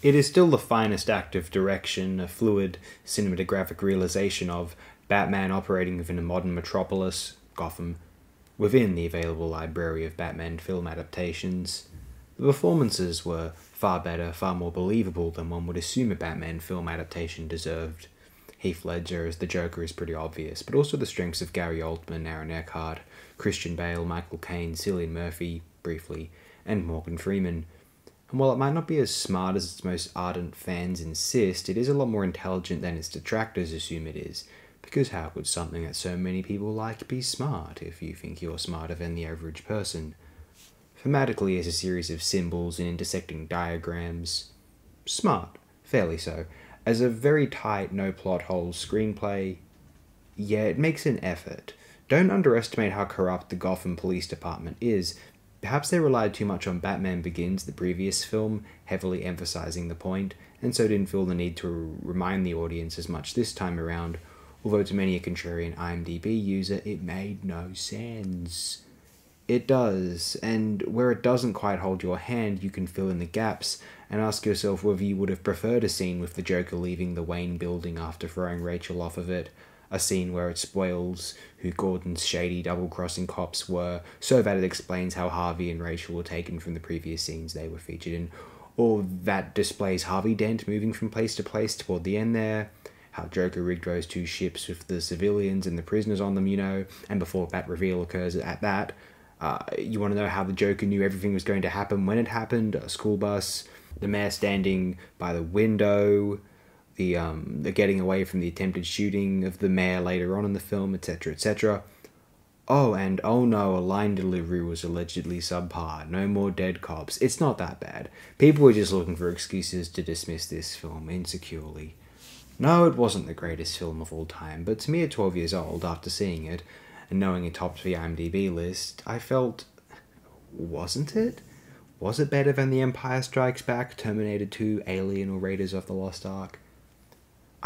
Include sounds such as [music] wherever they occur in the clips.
It is still the finest act of direction, a fluid cinematographic realization of Batman operating within a modern metropolis, Gotham, within the available library of Batman film adaptations. The performances were far better, far more believable than one would assume a Batman film adaptation deserved. Heath Ledger as the Joker is pretty obvious, but also the strengths of Gary Oldman, Aaron Eckhart, Christian Bale, Michael Caine, Cillian Murphy, briefly, and Morgan Freeman. And while it might not be as smart as its most ardent fans insist, it is a lot more intelligent than its detractors assume it is. Because how could something that so many people like be smart if you think you're smarter than the average person? Thematically, as a series of symbols and intersecting diagrams, smart, fairly so. As a very tight, no plot holes screenplay, yeah, it makes an effort. Don't underestimate how corrupt the Gotham Police Department is, Perhaps they relied too much on Batman Begins, the previous film, heavily emphasizing the point, and so didn't feel the need to remind the audience as much this time around, although to many a contrarian IMDb user, it made no sense. It does, and where it doesn't quite hold your hand, you can fill in the gaps and ask yourself whether you would have preferred a scene with the Joker leaving the Wayne building after throwing Rachel off of it, a scene where it spoils who Gordon's shady double crossing cops were, so that it explains how Harvey and Rachel were taken from the previous scenes they were featured in, or that displays Harvey Dent moving from place to place toward the end there, how Joker rigged those two ships with the civilians and the prisoners on them, you know, and before that reveal occurs at that. Uh, you want to know how the Joker knew everything was going to happen when it happened? A school bus, the mayor standing by the window, the um, the getting away from the attempted shooting of the mayor later on in the film, etc., etc. Oh, and oh no, a line delivery was allegedly subpar. No more dead cops. It's not that bad. People were just looking for excuses to dismiss this film insecurely. No, it wasn't the greatest film of all time, but to me at 12 years old, after seeing it, and knowing it topped the IMDb list, I felt. Wasn't it? Was it better than The Empire Strikes Back, Terminator 2, Alien, or Raiders of the Lost Ark?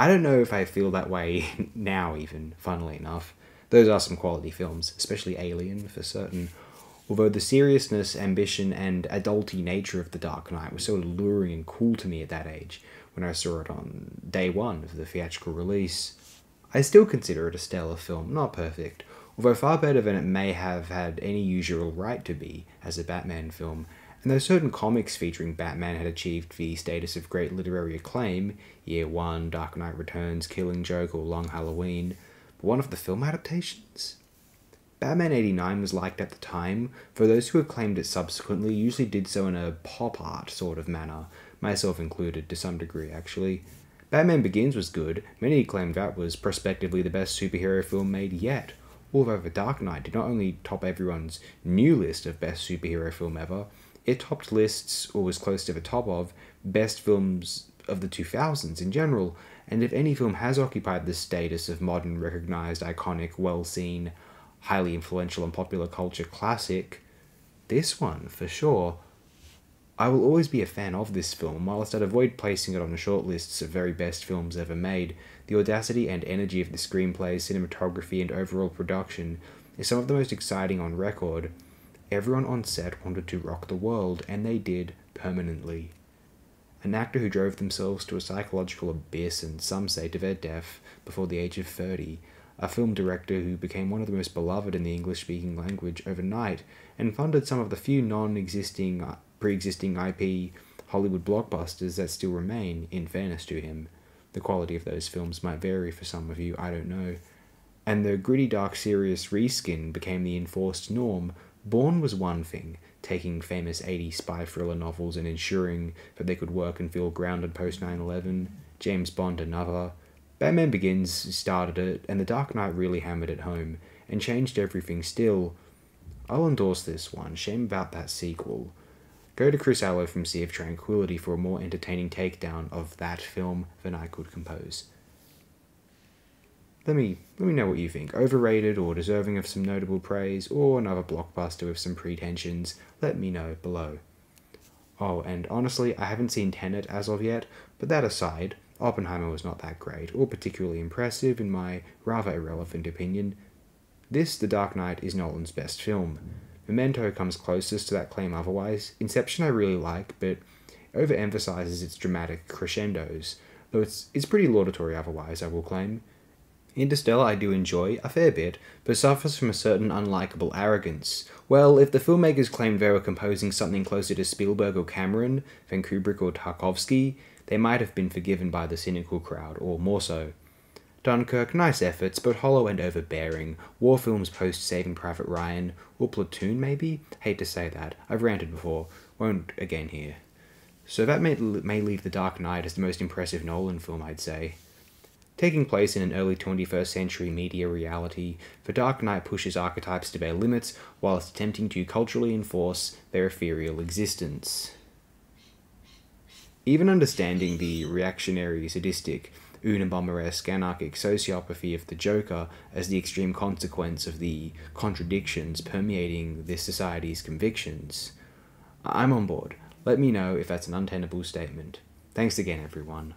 I don't know if I feel that way [laughs] now, even, funnily enough. Those are some quality films, especially Alien for certain. Although the seriousness, ambition, and adulty nature of The Dark Knight was so alluring and cool to me at that age when I saw it on day one of the theatrical release, I still consider it a stellar film, not perfect, although far better than it may have had any usual right to be as a Batman film, and though certain comics featuring Batman had achieved the status of great literary acclaim, Year One, Dark Knight Returns, Killing Joke, or Long Halloween, but one of the film adaptations? Batman 89 was liked at the time, for those who acclaimed it subsequently usually did so in a pop art sort of manner, myself included to some degree actually. Batman Begins was good, many claimed that was prospectively the best superhero film made yet, although The Dark Knight did not only top everyone's new list of best superhero film ever, it topped lists, or was close to the top of, best films of the 2000s in general, and if any film has occupied the status of modern, recognized, iconic, well seen, highly influential, and popular culture classic, this one, for sure. I will always be a fan of this film, whilst I'd avoid placing it on the short lists of very best films ever made. The audacity and energy of the screenplay, cinematography, and overall production is some of the most exciting on record. Everyone on set wanted to rock the world, and they did permanently. An actor who drove themselves to a psychological abyss and some say to their death before the age of 30, a film director who became one of the most beloved in the English speaking language overnight and funded some of the few non existing, uh, pre existing IP Hollywood blockbusters that still remain, in fairness to him. The quality of those films might vary for some of you, I don't know. And the gritty, dark, serious reskin became the enforced norm. Bourne was one thing, taking famous 80s spy thriller novels and ensuring that they could work and feel grounded post 9 11. James Bond, another. Batman Begins started it, and The Dark Knight really hammered it home and changed everything still. I'll endorse this one. Shame about that sequel. Go to Chris Allo from Sea of Tranquility for a more entertaining takedown of that film than I could compose. Let me let me know what you think. Overrated or deserving of some notable praise, or another blockbuster with some pretensions. Let me know below. Oh, and honestly, I haven't seen Tenet as of yet, but that aside, Oppenheimer was not that great, or particularly impressive in my rather irrelevant opinion. This, The Dark Knight, is Nolan's best film. Memento comes closest to that claim otherwise. Inception I really like, but overemphasizes its dramatic crescendos, though it's, it's pretty laudatory otherwise, I will claim. Interstellar I do enjoy a fair bit, but suffers from a certain unlikable arrogance. Well, if the filmmakers claimed they were composing something closer to Spielberg or Cameron than Kubrick or Tarkovsky, they might have been forgiven by the cynical crowd, or more so. Dunkirk, nice efforts, but hollow and overbearing. War films post Saving Private Ryan, or Platoon maybe? Hate to say that. I've ranted before. Won't again here. So that may, may leave The Dark Knight as the most impressive Nolan film, I'd say. Taking place in an early 21st century media reality, The Dark Knight pushes archetypes to their limits whilst attempting to culturally enforce their ethereal existence. Even understanding the reactionary, sadistic, Unabomber-esque anarchic sociopathy of the Joker as the extreme consequence of the contradictions permeating this society's convictions. I'm on board. Let me know if that's an untenable statement. Thanks again, everyone.